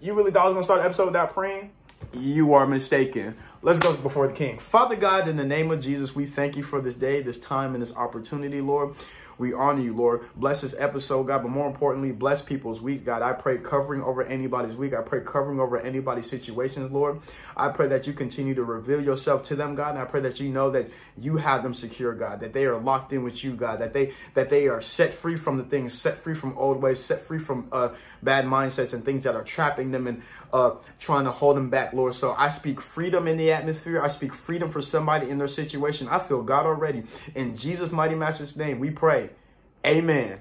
You really thought I was to start the episode without praying? You are mistaken. Let's go before the King. Father God, in the name of Jesus, we thank you for this day, this time, and this opportunity, Lord. We honor you, Lord. Bless this episode, God, but more importantly, bless people's week, God. I pray covering over anybody's week. I pray covering over anybody's situations, Lord. I pray that you continue to reveal yourself to them, God. And I pray that you know that you have them secure, God, that they are locked in with you, God, that they that they are set free from the things, set free from old ways, set free from uh, bad mindsets and things that are trapping them and uh, trying to hold them back, Lord. So I speak freedom in atmosphere. I speak freedom for somebody in their situation. I feel God already. In Jesus' mighty master's name, we pray. Amen.